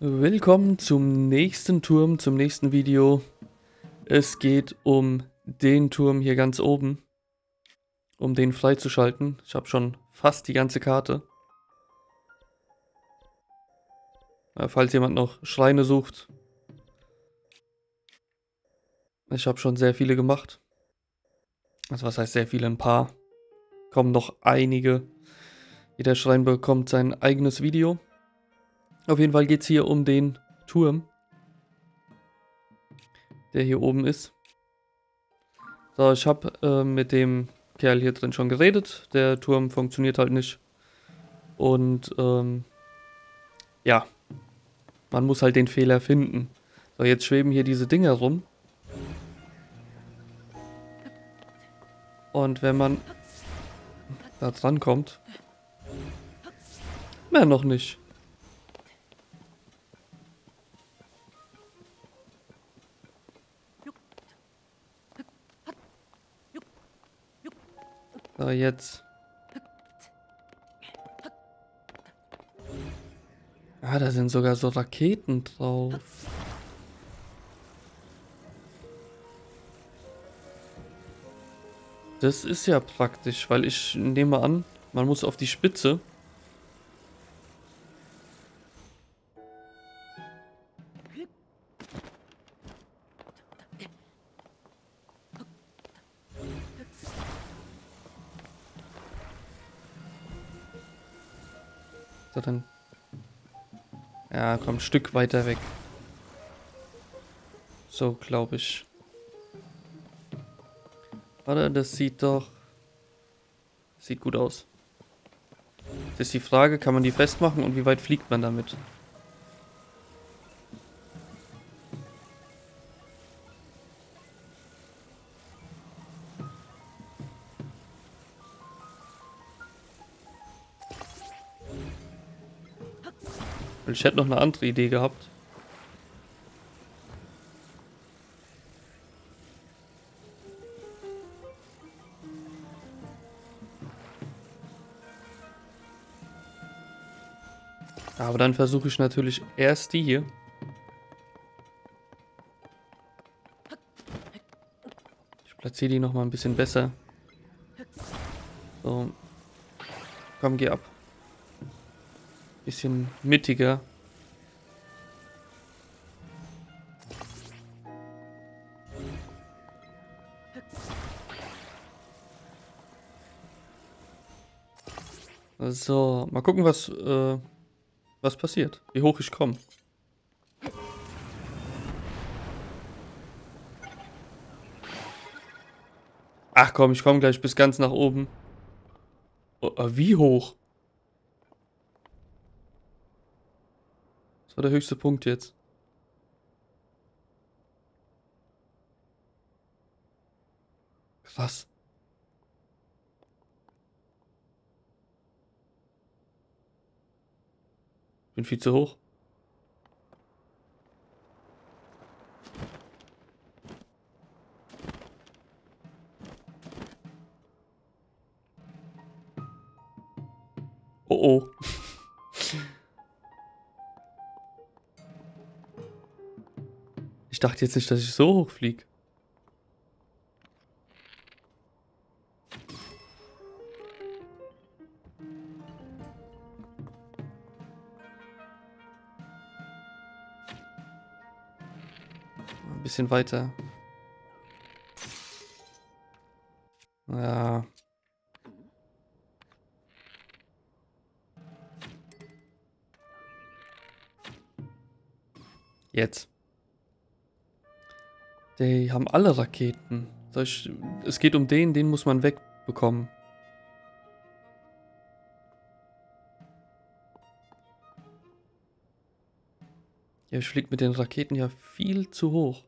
Willkommen zum nächsten Turm, zum nächsten Video. Es geht um den Turm hier ganz oben, um den freizuschalten. Ich habe schon fast die ganze Karte. Falls jemand noch Schreine sucht. Ich habe schon sehr viele gemacht. Also was heißt sehr viele? Ein paar. Kommen noch einige. Jeder Schrein bekommt sein eigenes Video. Auf jeden Fall geht es hier um den Turm, der hier oben ist. So, ich habe äh, mit dem Kerl hier drin schon geredet. Der Turm funktioniert halt nicht. Und ähm, ja, man muss halt den Fehler finden. So, jetzt schweben hier diese Dinger rum. Und wenn man da dran kommt, mehr noch nicht. So, jetzt. Ah, da sind sogar so Raketen drauf. Das ist ja praktisch, weil ich nehme an, man muss auf die Spitze. So, dann... Ja, komm, ein Stück weiter weg. So, glaube ich. Warte, das sieht doch... Sieht gut aus. Das ist die Frage, kann man die festmachen und wie weit fliegt man damit? Ich hätte noch eine andere Idee gehabt. Aber dann versuche ich natürlich erst die hier. Ich platziere die nochmal ein bisschen besser. So. Komm, geh ab. Bisschen mittiger. So, mal gucken, was, äh, was passiert. Wie hoch ich komme. Ach komm, ich komme gleich bis ganz nach oben. Oh, äh, wie hoch? Das war der höchste Punkt jetzt. Krass. Bin viel zu hoch. Oh oh. Dachte jetzt nicht, dass ich so hoch fliege. Ein bisschen weiter. Ja. Jetzt. Die haben alle Raketen. Es geht um den, den muss man wegbekommen. Ja, ich fliege mit den Raketen ja viel zu hoch.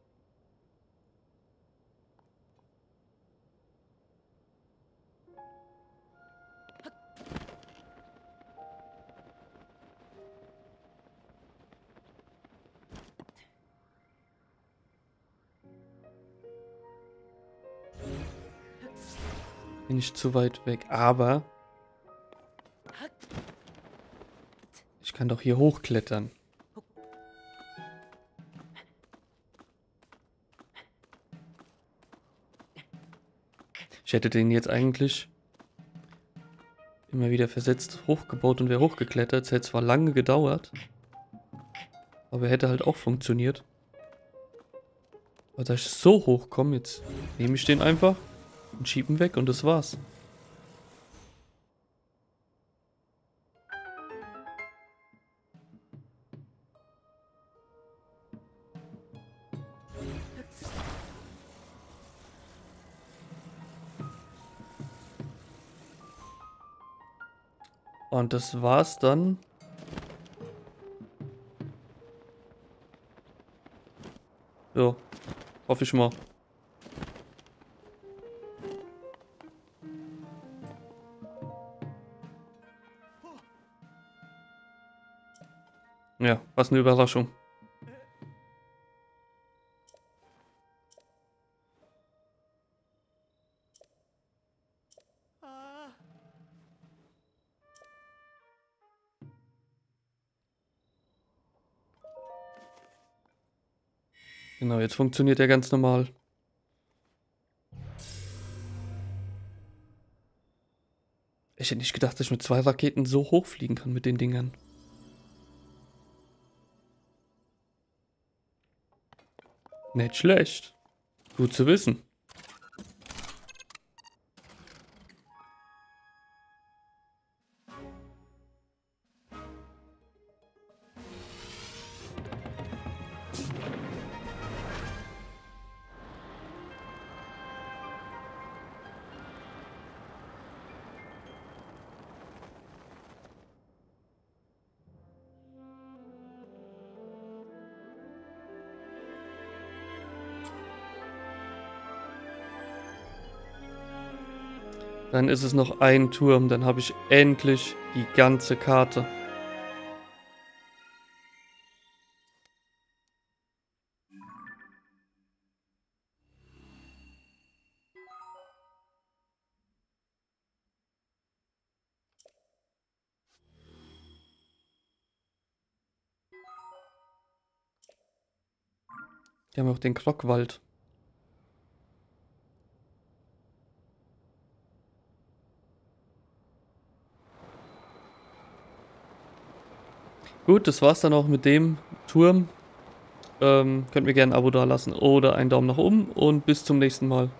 bin ich zu weit weg. Aber ich kann doch hier hochklettern. Ich hätte den jetzt eigentlich immer wieder versetzt hochgebaut und wäre hochgeklettert. Es hätte zwar lange gedauert, aber hätte halt auch funktioniert. Aber da ich so hoch komme, jetzt nehme ich den einfach und schiebe ihn weg und das war's. Und das war's dann. Ja, hoffe ich mal. Ja, was eine Überraschung. Genau, jetzt funktioniert er ganz normal. Ich hätte nicht gedacht, dass ich mit zwei Raketen so hochfliegen kann mit den Dingern. Nicht schlecht. Gut zu wissen. Dann ist es noch ein Turm, dann habe ich endlich die ganze Karte. Wir haben auch den Krockwald. Gut, das war's dann auch mit dem Turm. Ähm, könnt mir gerne ein Abo da lassen oder einen Daumen nach oben und bis zum nächsten Mal.